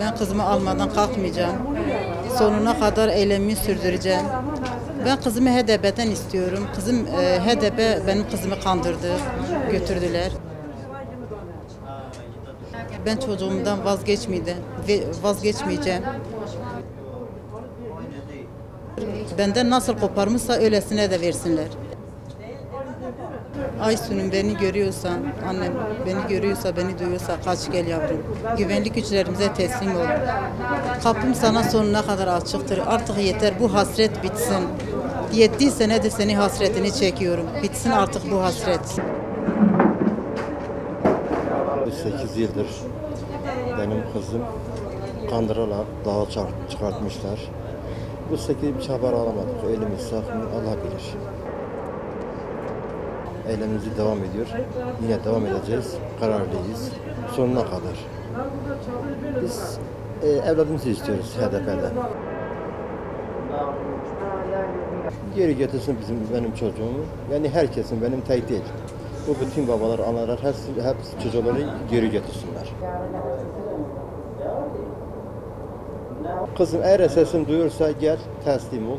Ben kızımı almadan kalkmayacağım. Sonuna kadar eylemimi sürdüreceğim. Ben kızımı HDP'den istiyorum. Kızım e, HDP benim kızımı kandırdı, götürdüler. Ben çocuğumdan vazgeçmeyeceğim. Vazgeçmeyeceğim. Benden nasıl koparmışsa öylesine de versinler. Aysun'um beni görüyorsan, annem beni görüyorsa, beni duyuyorsa kaç gel yavrum. Güvenlik güçlerimize teslim ol. Kapım sana sonuna kadar açıktır. Artık yeter bu hasret bitsin. Yedi senedir seni hasretini çekiyorum. Bitsin artık bu hasret. 8 yıldır benim kızım kandırarak dağa çıkartmışlar. Bu şekilde bir haber alamadık. Elimiz mı Allah bilir. Eylemimizi devam ediyor. Yine devam edeceğiz. Kararlıyız. Sonuna kadar. Biz e, evladımızı istiyoruz HDP'den. Geri getirsin bizim benim çocuğumu. Yani herkesin benim tek değil. Bu bütün babalar, analar, hepsi, hepsi çocukları geri getirsinler. Kızım eğer sesini duyursa gel teslim ol.